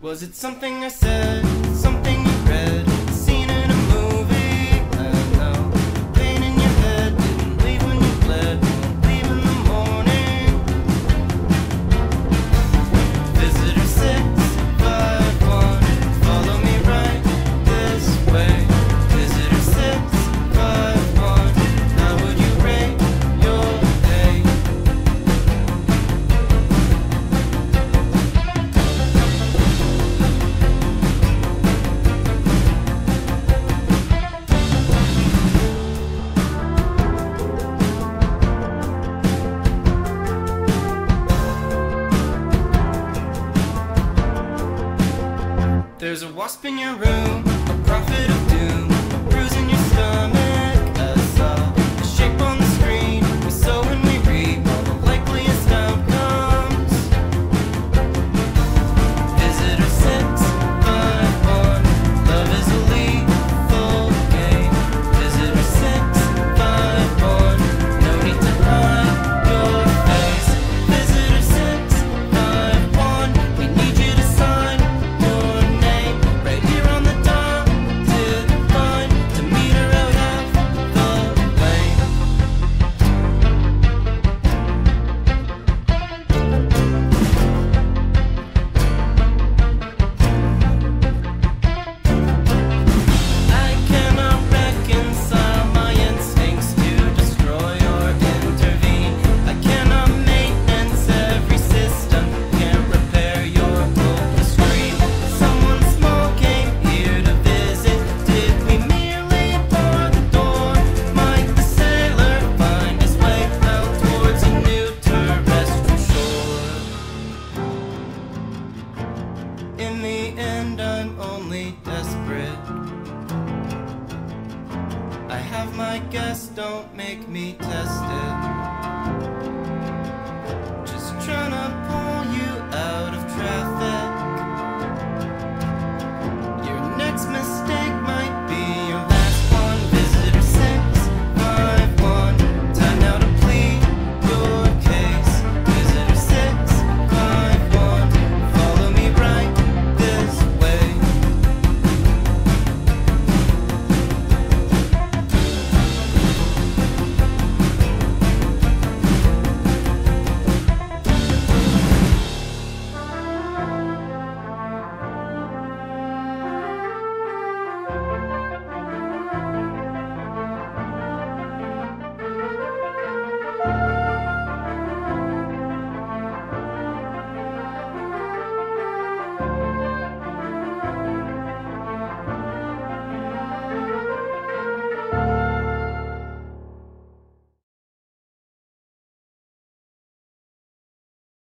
Was it something I said? There's a wasp in your room, a prophet of doom, bruising your stomach. desperate. I have my guess, don't make me test it.